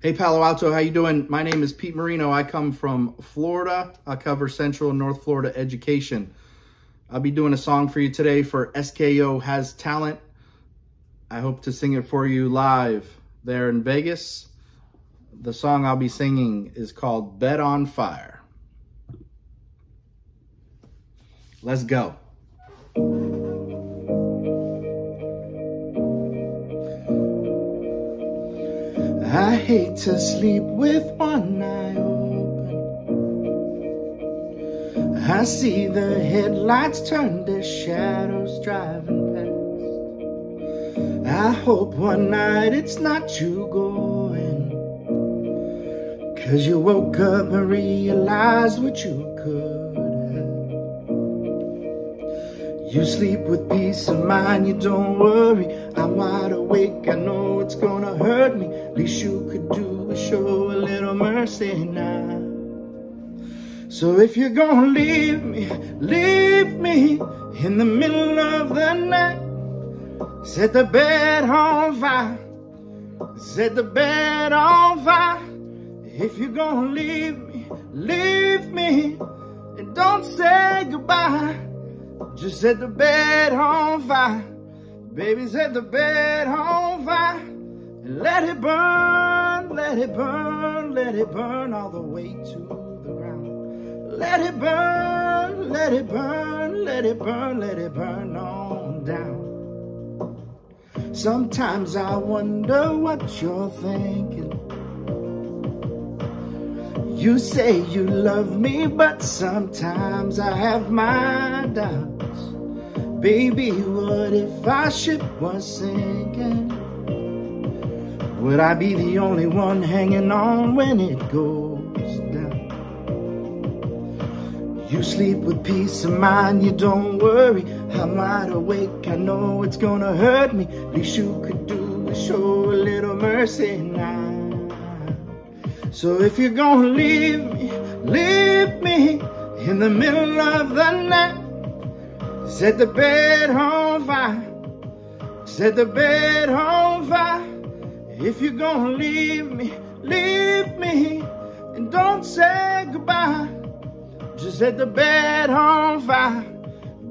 Hey Palo Alto, how you doing? My name is Pete Marino. I come from Florida. I cover Central and North Florida education. I'll be doing a song for you today for SKO Has Talent. I hope to sing it for you live there in Vegas. The song I'll be singing is called Bed on Fire. Let's go. I hate to sleep with one eye open. I see the headlights turn to shadows driving past. I hope one night it's not you going. Cause you woke up and realized what you could. You sleep with peace of mind, you don't worry. I'm wide awake, I know it's gonna hurt me. Least you could do is show a little mercy now. So if you're gonna leave me, leave me in the middle of the night. Set the bed on fire. Set the bed on fire. If you're gonna leave me, leave me. And don't say goodbye. Just set the bed on fire. Baby, set the bed on fire. And let it burn, let it burn, let it burn all the way to the ground. Let it burn, let it burn, let it burn, let it burn on down. Sometimes I wonder what you're thinking. You say you love me, but sometimes I have my doubts. Baby, what if our ship was sinking? Would I be the only one hanging on when it goes down? You sleep with peace of mind, you don't worry. I'm wide awake, I know it's gonna hurt me. Least you could do is show a little mercy now. So if you're gonna leave me, leave me in the middle of the night. Set the bed on fire. Set the bed on fire. If you're gonna leave me, leave me. And don't say goodbye. Just set the bed on fire.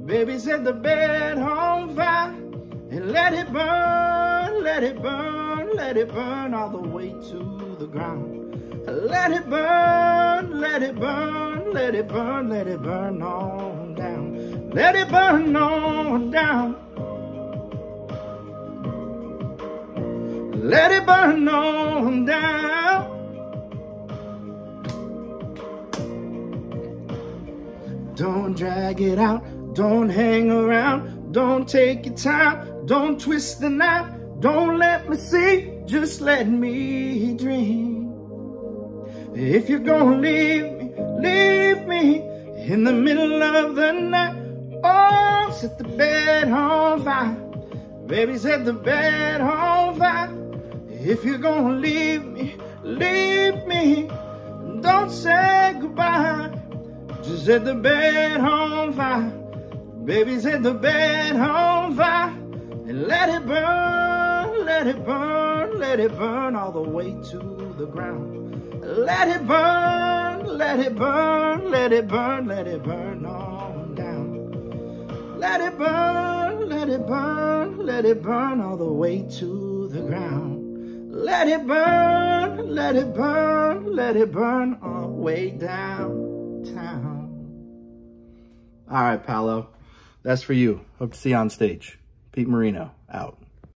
Baby, set the bed on fire. And let it burn, let it burn, let it burn all the way to the ground. Let it burn, let it burn, let it burn, let it burn on down. Let it burn on down. Let it burn on down. Don't drag it out, don't hang around, don't take your time, don't twist the knife, don't let me see, just let me dream. If you're gonna leave me, leave me in the middle of the night. Oh, set the bed on fire. Baby, set the bed on fire. If you're gonna leave me, leave me. Don't say goodbye. Just set the bed on fire. Baby, set the bed on fire. And let it burn, let it burn, let it burn all the way to the ground. Let it burn, let it burn, let it burn, let it burn on down. Let it burn, let it burn, let it burn all the way to the ground. Let it burn, let it burn, let it burn all the way downtown. All right, Palo, That's for you. Hope to see you on stage. Pete Marino, out.